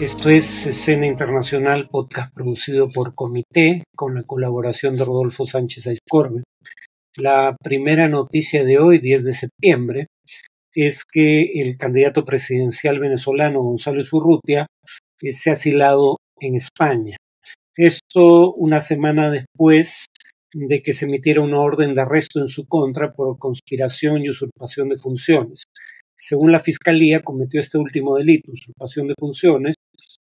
Esto es Escena Internacional, podcast producido por Comité, con la colaboración de Rodolfo Sánchez Aizcorbe. La primera noticia de hoy, 10 de septiembre, es que el candidato presidencial venezolano Gonzalo Urrutia eh, se ha asilado en España. Esto una semana después de que se emitiera una orden de arresto en su contra por conspiración y usurpación de funciones. Según la Fiscalía, cometió este último delito, usurpación de funciones,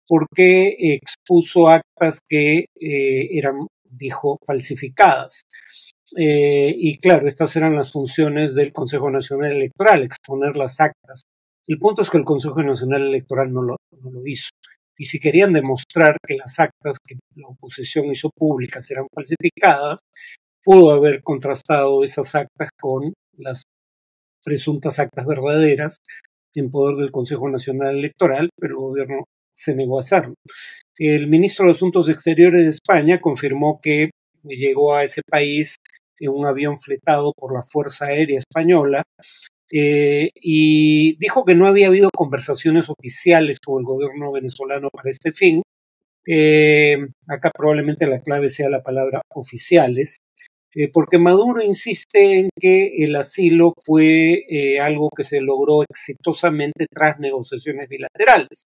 porque expuso actas que eh, eran, dijo, falsificadas. Eh, y claro, estas eran las funciones del Consejo Nacional Electoral, exponer las actas. El punto es que el Consejo Nacional Electoral no lo, no lo hizo. Y si querían demostrar que las actas que la oposición hizo públicas eran falsificadas, pudo haber contrastado esas actas con las presuntas actas verdaderas en poder del Consejo Nacional Electoral, pero el gobierno se negó a hacerlo. El ministro de Asuntos Exteriores de España confirmó que llegó a ese país en un avión fletado por la Fuerza Aérea Española eh, y dijo que no había habido conversaciones oficiales con el gobierno venezolano para este fin. Eh, acá probablemente la clave sea la palabra oficiales, eh, porque Maduro insiste en que el asilo fue algo que se logró exitosamente tras negociaciones bilaterales.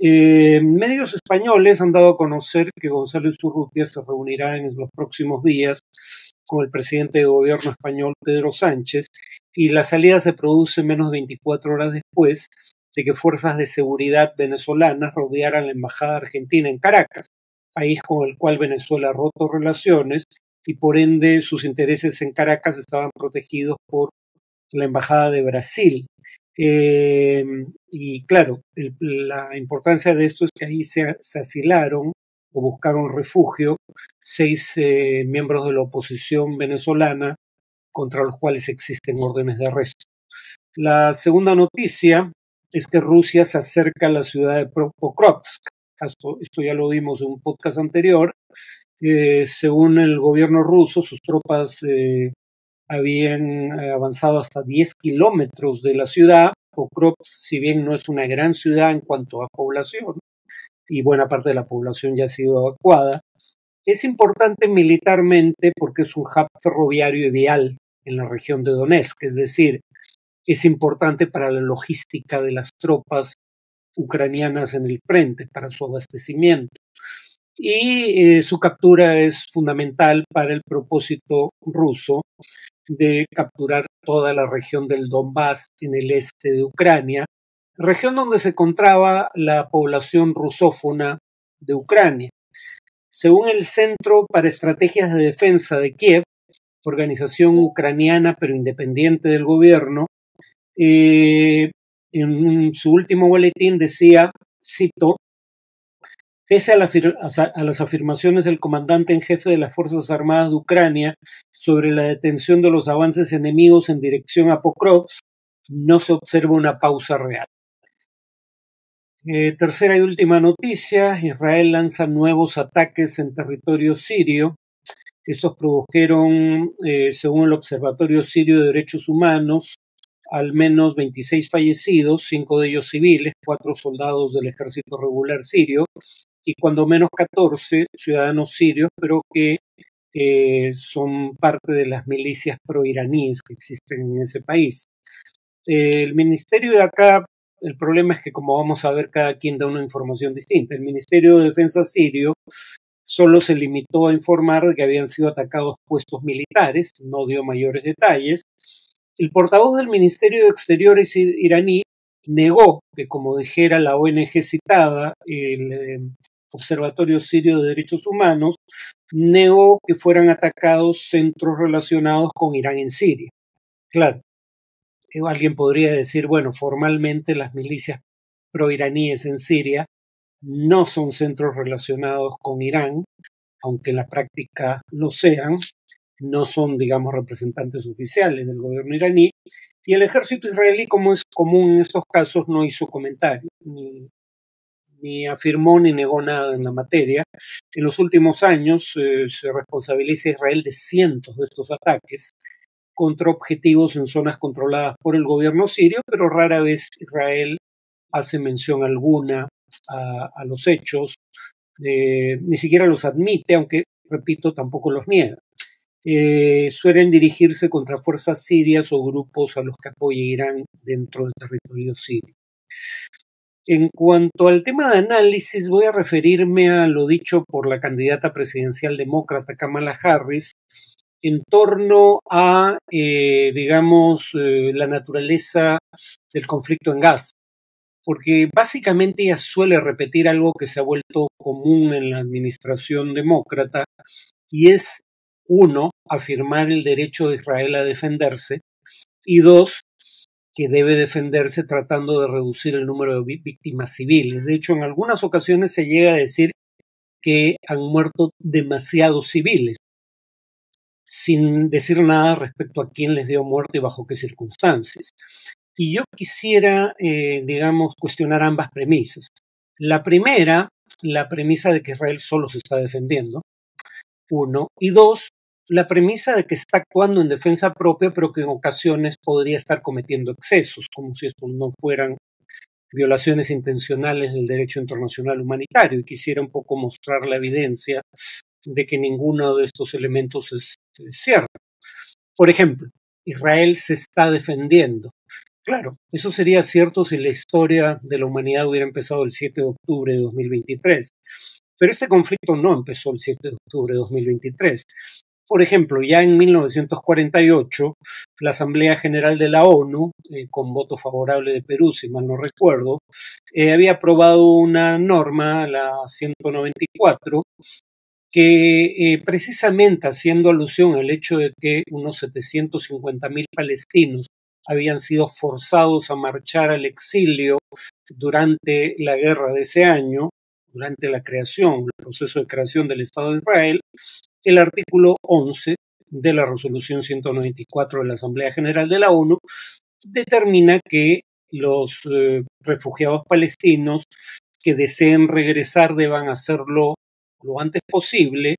medios españoles han dado a conocer que Gonzalo Urrutia se reunirá en los próximos días con el presidente de gobierno español Pedro Sánchez y la salida se produce menos de 24 horas después de que fuerzas de seguridad venezolanas rodearan la embajada argentina en Caracas, país con el cual Venezuela ha roto relaciones y por ende sus intereses en Caracas estaban protegidos por la embajada de Brasil. Eh, y claro, la importancia de esto es que ahí se, se asilaron o buscaron refugio seis eh, miembros de la oposición venezolana contra los cuales existen órdenes de arresto. La segunda noticia es que Rusia se acerca a la ciudad de Pokrovsk. Esto, esto ya lo vimos en un podcast anterior. Eh, según el gobierno ruso, sus tropas eh, habían avanzado hasta 10 kilómetros de la ciudad. Pokrovsk, si bien no es una gran ciudad en cuanto a población, y buena parte de la población ya ha sido evacuada. Es importante militarmente porque es un hub ferroviario ideal en la región de Donetsk, es decir, es importante para la logística de las tropas ucranianas en el frente, para su abastecimiento. Y eh, su captura es fundamental para el propósito ruso de capturar toda la región del Donbass en el este de Ucrania región donde se encontraba la población rusófona de Ucrania. Según el Centro para Estrategias de Defensa de Kiev, organización ucraniana pero independiente del gobierno, eh, en su último boletín decía, cito, Pese a, las afirmaciones del comandante en jefe de las Fuerzas Armadas de Ucrania sobre la detención de los avances enemigos en dirección a Pokrovsk, no se observa una pausa real. Eh, tercera y última noticia, Israel lanza nuevos ataques en territorio sirio. Estos produjeron, eh, según el Observatorio Sirio de Derechos Humanos, al menos 26 fallecidos, cinco de ellos civiles, cuatro soldados del ejército regular sirio y cuando menos 14 ciudadanos sirios, pero que eh, son parte de las milicias proiraníes que existen en ese país. el ministerio de acá el problema es que, como vamos a ver, cada quien da una información distinta. El Ministerio de Defensa sirio solo se limitó a informar de que habían sido atacados puestos militares, no dio mayores detalles. El portavoz del Ministerio de Exteriores iraní negó que, como dijera la ONG citada, el eh, Observatorio Sirio de Derechos Humanos, negó que fueran atacados centros relacionados con Irán en Siria. Claro, alguien podría decir, bueno, formalmente las milicias proiraníes en Siria no son centros relacionados con Irán, aunque en la práctica lo sean, no son, digamos, representantes oficiales del gobierno iraní, y el ejército israelí, como es común en estos casos, no hizo comentarios, ni, afirmó ni negó nada en la materia. En los últimos años eh, se responsabiliza Israel de cientos de estos ataques, contra objetivos en zonas controladas por el gobierno sirio, pero rara vez Israel hace mención alguna a, los hechos, eh, ni siquiera los admite, aunque, repito, tampoco los niega. Eh, suelen dirigirse contra fuerzas sirias o grupos a los que apoya Irán dentro del territorio sirio. En cuanto al tema de análisis, voy a referirme a lo dicho por la candidata presidencial demócrata Kamala Harris en torno a, eh, digamos, eh, la naturaleza del conflicto en Gaza. Porque básicamente ella suele repetir algo que se ha vuelto común en la administración demócrata, y es, uno, afirmar el derecho de Israel a defenderse, y dos, que debe defenderse tratando de reducir el número de víctimas civiles. De hecho, en algunas ocasiones se llega a decir que han muerto demasiados civiles, sin decir nada respecto a quién les dio muerte y bajo qué circunstancias. Y yo quisiera, eh, digamos, cuestionar ambas premisas. La primera, la premisa de que Israel solo se está defendiendo, uno, y dos, la premisa de que está actuando en defensa propia, pero que en ocasiones podría estar cometiendo excesos, como si estos no fueran violaciones intencionales del derecho internacional humanitario. Y quisiera un poco mostrar la evidencia de que ninguno de estos elementos es, cierto. Por ejemplo, Israel se está defendiendo. Claro, eso sería cierto si la historia de la humanidad hubiera empezado el 7 de octubre de 2023. Pero este conflicto no empezó el 7 de octubre de 2023. Por ejemplo, ya en 1948, la Asamblea General de la ONU, eh, con voto favorable de Perú, si mal no recuerdo, eh, había aprobado una norma, la 194, que eh, precisamente haciendo alusión al hecho de que unos 750.000 palestinos habían sido forzados a marchar al exilio durante la guerra de ese año, durante la creación, el proceso de creación del Estado de Israel, el artículo 11 de la resolución 194 de la Asamblea General de la ONU determina que los eh, refugiados palestinos que deseen regresar deban hacerlo lo antes posible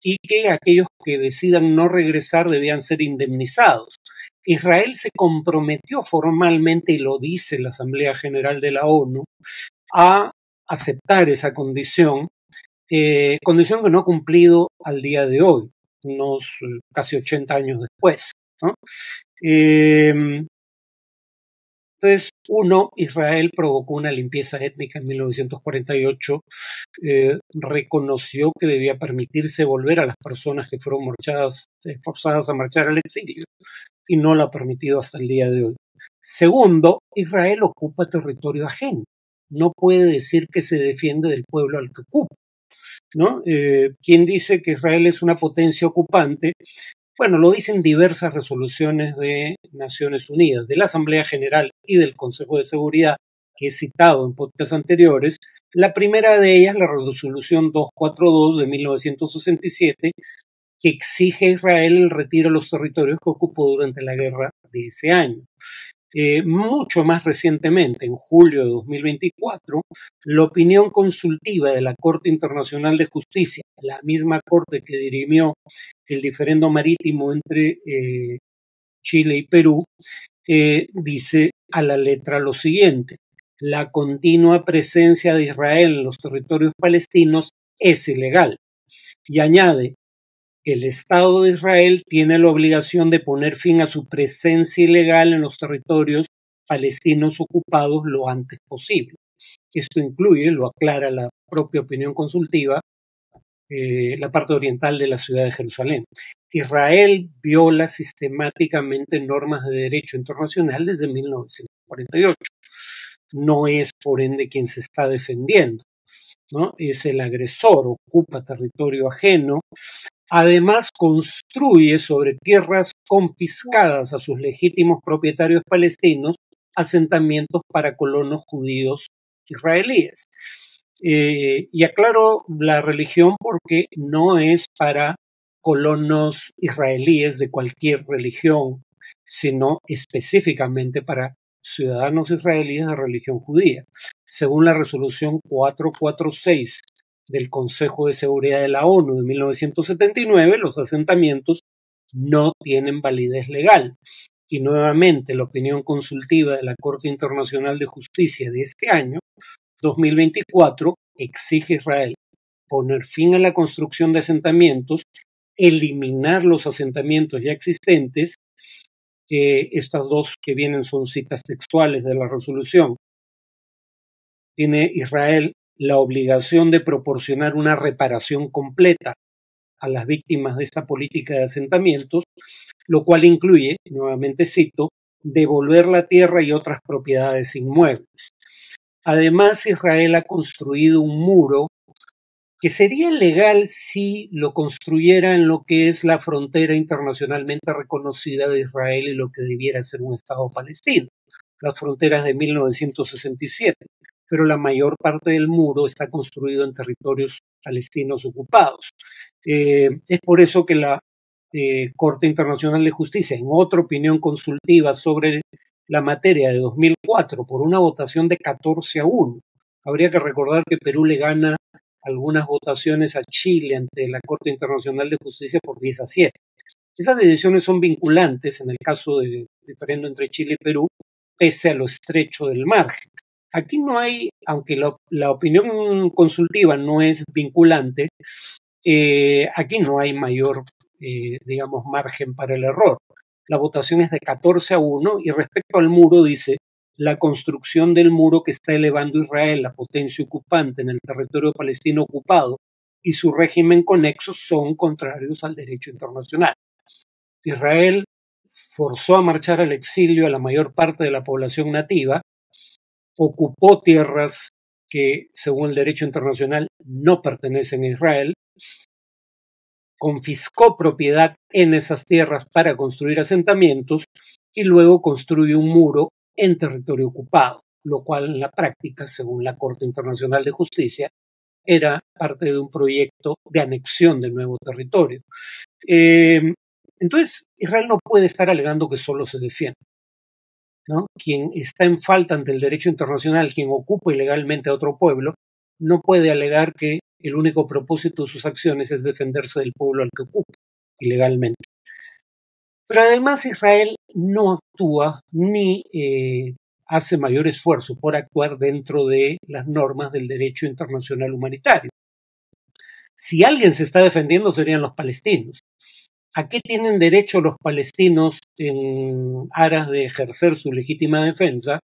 y que aquellos que decidan no regresar debían ser indemnizados. Israel se comprometió formalmente, y lo dice la Asamblea General de la ONU, a aceptar esa condición eh, condición que no ha cumplido al día de hoy, unos eh, casi 80 años después. Em, entonces, uno, Israel provocó una limpieza étnica en 1948, eh, reconoció que debía permitirse volver a las personas que fueron marchadas, forzadas a marchar al exilio, y no lo ha permitido hasta el día de hoy. Segundo, Israel ocupa territorio ajeno. No puede decir que se defiende del pueblo al que ocupa. ¿No? Eh, ¿Quién dice que Israel es una potencia ocupante? Bueno, lo dicen diversas resoluciones de Naciones Unidas, de la Asamblea General y del Consejo de Seguridad que he citado en podcasts anteriores. La primera de ellas, la resolución 242 de 1967, que exige a Israel el retiro de los territorios que ocupó durante la guerra de ese año. Eh, mucho más recientemente, en julio de 2024, la opinión consultiva de la Corte Internacional de Justicia, la misma Corte que dirimió el diferendo marítimo entre eh, Chile y Perú, eh, dice a la letra lo siguiente. La continua presencia de Israel en los territorios palestinos es ilegal. Y añade, el Estado de Israel tiene la obligación de poner fin a su presencia ilegal en los territorios palestinos ocupados lo antes posible. Esto incluye, lo aclara la propia opinión consultiva, eh, la parte oriental de la ciudad de Jerusalén. Israel viola sistemáticamente normas de derecho internacional desde 1948. No es, por ende, quien se está defendiendo. ¿no? Es el agresor, ocupa territorio ajeno, Además, construye sobre tierras confiscadas a sus legítimos propietarios palestinos asentamientos para colonos judíos israelíes. Eh, y aclaro la religión porque no es para colonos israelíes de cualquier religión, sino específicamente para ciudadanos israelíes de religión judía. Según la resolución 446 del Consejo de Seguridad de la ONU de 1979, los asentamientos no tienen validez legal. Y nuevamente la opinión consultiva de la Corte Internacional de Justicia de este año 2024 exige Israel poner fin a la construcción de asentamientos, eliminar los asentamientos ya existentes. estas dos que vienen son citas textuales de la resolución. Tiene Israel la obligación de proporcionar una reparación completa a las víctimas de esta política de asentamientos, lo cual incluye, nuevamente cito, devolver la tierra y otras propiedades inmuebles. Además, Israel ha construido un muro que sería legal si lo construyera en lo que es la frontera internacionalmente reconocida de Israel y lo que debiera ser un Estado palestino, las fronteras de 1967 pero la mayor parte del muro está construido en territorios palestinos ocupados. Eh, es por eso que la eh, Corte Internacional de Justicia, en otra opinión consultiva sobre la materia de 2004, por una votación de 14 a 1, habría que recordar que Perú le gana algunas votaciones a Chile ante la Corte Internacional de Justicia por 10 a 7. Esas decisiones son vinculantes en el caso del referendo entre Chile y Perú, pese a lo estrecho del margen. Aquí no hay, aunque la, opinión consultiva no es vinculante, eh, aquí no hay mayor, eh, digamos, margen para el error. La votación es de 14 a 1 y respecto al muro dice, la construcción del muro que está elevando Israel, la potencia ocupante en el territorio palestino ocupado, y su régimen conexo son contrarios al derecho internacional. Israel forzó a marchar al exilio a la mayor parte de la población nativa ocupó tierras que, según el derecho internacional, no pertenecen a Israel, confiscó propiedad en esas tierras para construir asentamientos y luego construyó un muro en territorio ocupado, lo cual en la práctica, según la Corte Internacional de Justicia, era parte de un proyecto de anexión de nuevo territorio. Eh, entonces, Israel no puede estar alegando que solo se defiende. Quien está en falta ante el derecho internacional, quien ocupa ilegalmente a otro pueblo, no puede alegar que el único propósito de sus acciones es defenderse del pueblo al que ocupa ilegalmente. Pero además Israel no actúa ni eh, hace mayor esfuerzo por actuar dentro de las normas del derecho internacional humanitario. Si alguien se está defendiendo serían los palestinos. ¿A qué tienen derecho los palestinos en aras de ejercer su legítima defensa?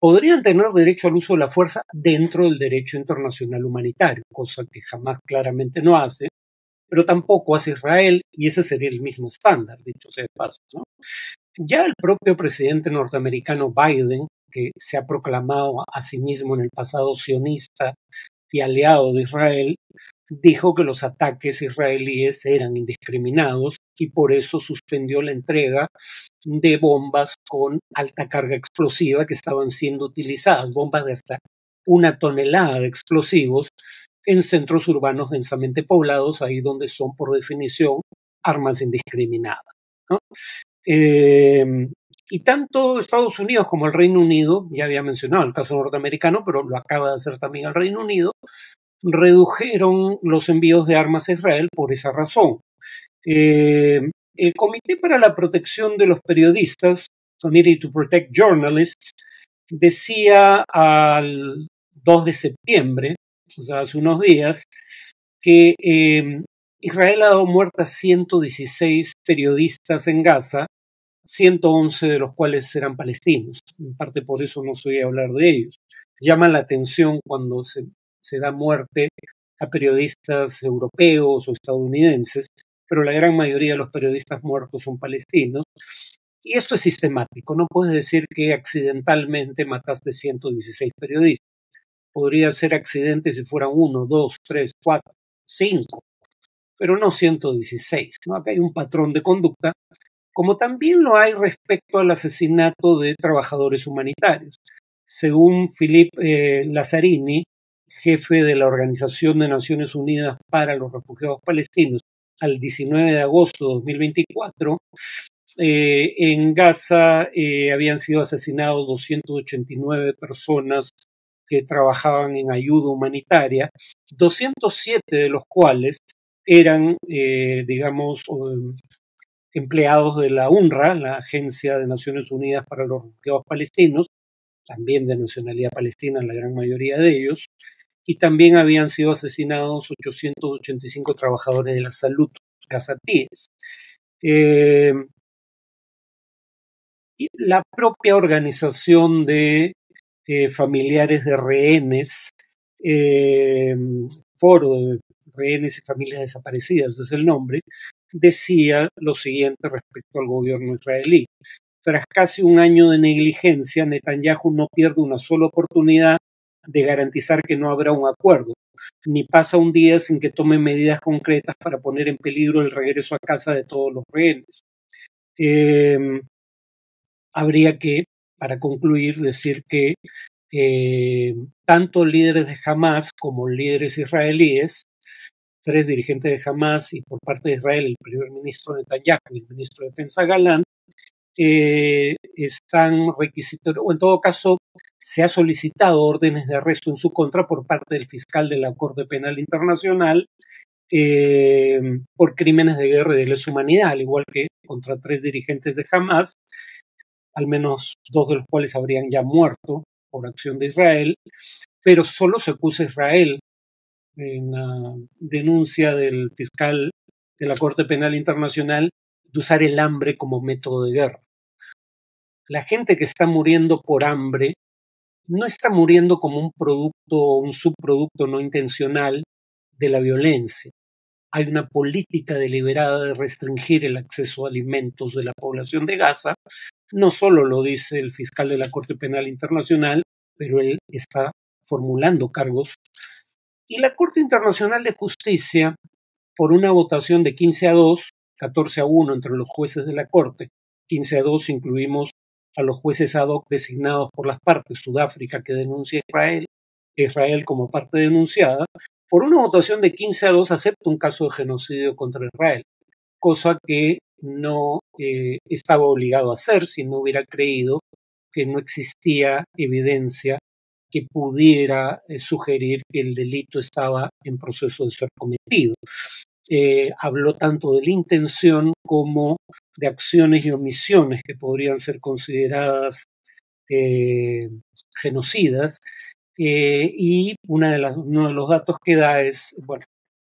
Podrían tener derecho al uso de la fuerza dentro del derecho internacional humanitario, cosa que jamás claramente no hace, pero tampoco hace Israel, y ese sería el mismo estándar, dicho sea de paso. Ya el propio presidente norteamericano Biden, que se ha proclamado a sí mismo en el pasado sionista y aliado de Israel, dijo que los ataques israelíes eran indiscriminados y por eso suspendió la entrega de bombas con alta carga explosiva que estaban siendo utilizadas, bombas de hasta una tonelada de explosivos en centros urbanos densamente poblados, ahí donde son por definición armas indiscriminadas. Em, y tanto Estados Unidos como el Reino Unido, ya había mencionado el caso norteamericano, pero lo acaba de hacer también el Reino Unido, redujeron los envíos de armas a Israel por esa razón. Eh, el Comité para la Protección de los Periodistas, Committee to Protect Journalists, decía al 2 de septiembre, o sea, hace unos días, que eh, Israel ha dado muerte a 116 periodistas en Gaza, 111 de los cuales eran palestinos. En parte por eso no soy a hablar de ellos. Llama la atención cuando se se da muerte a periodistas europeos o estadounidenses, pero la gran mayoría de los periodistas muertos son palestinos. Y esto es sistemático, no puedes decir que accidentalmente mataste 116 periodistas. Podría ser accidente si fueran uno, dos, tres, cuatro, cinco, pero no 116. ¿no? Acá hay un patrón de conducta, como también lo hay respecto al asesinato de trabajadores humanitarios. Según Philippe eh, Lazzarini, jefe de la Organización de Naciones Unidas para los Refugiados Palestinos, al 19 de agosto de 2024, eh, en Gaza eh, habían sido asesinados 289 personas que trabajaban en ayuda humanitaria, 207 de los cuales eran, eh, digamos, empleados de la UNRWA, la Agencia de Naciones Unidas para los Refugiados Palestinos, también de nacionalidad palestina, la gran mayoría de ellos, y también habían sido asesinados 885 trabajadores de la salud gazatíes. Eh, la propia organización de eh, familiares de rehenes, eh, Foro de Rehenes y Familias Desaparecidas es el nombre, decía lo siguiente respecto al gobierno israelí. Tras casi un año de negligencia, Netanyahu no pierde una sola oportunidad de garantizar que no habrá un acuerdo, ni pasa un día sin que tome medidas concretas para poner en peligro el regreso a casa de todos los rehenes. Eh, habría que, para concluir, decir que eh, tanto líderes de Hamas como líderes israelíes, tres dirigentes de Hamas y por parte de Israel el primer ministro Netanyahu y el ministro de Defensa Galán, eh, están requisitados, o en todo caso se ha solicitado órdenes de arresto en su contra por parte del fiscal de la Corte Penal Internacional eh, por crímenes de guerra y de lesa humanidad, al igual que contra tres dirigentes de Hamas, al menos dos de los cuales habrían ya muerto por acción de Israel, pero solo se acusa a Israel en la denuncia del fiscal de la Corte Penal Internacional de usar el hambre como método de guerra. La gente que está muriendo por hambre no está muriendo como un producto o un subproducto no intencional de la violencia. Hay una política deliberada de restringir el acceso a alimentos de la población de Gaza no solo lo dice el fiscal de la Corte Penal Internacional, pero él está formulando cargos. Y la Corte Internacional de Justicia, por una votación de 15 a 2, 14 a 1 entre los jueces de la Corte, 15 a 2 incluimos a los jueces ad hoc designados por las partes, Sudáfrica que denuncia a Israel, Israel como parte denunciada, por una votación de 15 a 2 acepta un caso de genocidio contra Israel, cosa que no eh, estaba obligado a hacer si no hubiera creído que no existía evidencia que pudiera eh, sugerir que el delito estaba en proceso de ser cometido. Eh, habló tanto de la intención como de acciones y omisiones que podrían ser consideradas genocidas. y una de uno de los datos que da es, bueno,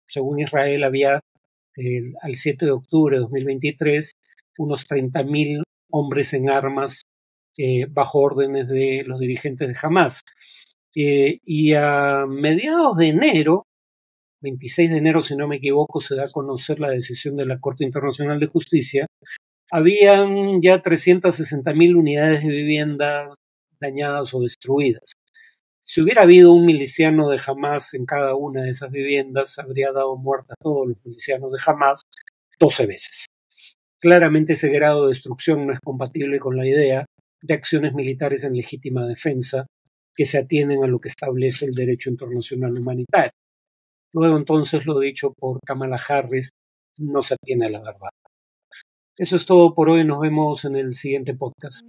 según Israel había al 7 de octubre de 2023 unos 30.000 hombres en armas eh, bajo órdenes de los dirigentes de Hamas. Eh, y a mediados de enero, 26 de enero si no me equivoco, se da a conocer la decisión de la Corte Internacional de Justicia, habían ya 360.000 unidades de vivienda dañadas o destruidas. Si hubiera habido un miliciano de Hamas en cada una de esas viviendas, habría dado muerte a todos los milicianos de Hamas 12 veces. Claramente ese grado de destrucción no es compatible con la idea de acciones militares en legítima defensa que se atienen a lo que establece el derecho internacional humanitario. Luego entonces lo dicho por Kamala Harris no se atiene a la verdad. Eso es todo por hoy, nos vemos en el siguiente podcast.